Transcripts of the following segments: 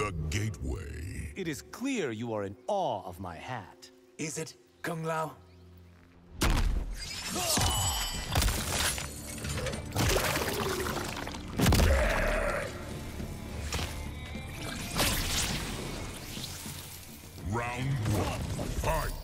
The gateway. It is clear you are in awe of my hat. Is it, Kung Lao? Round one. Fight.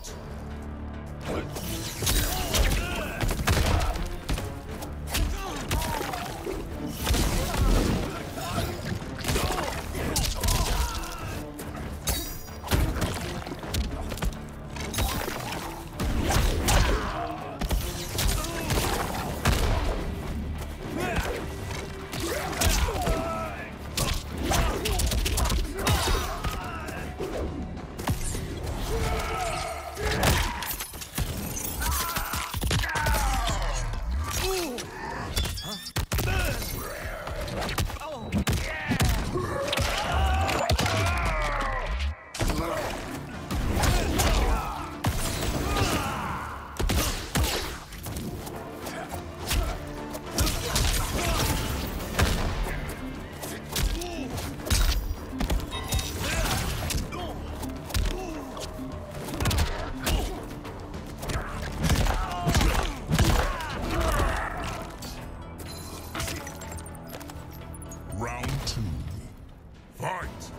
Yeah. Round two. Fight.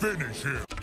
Finish him.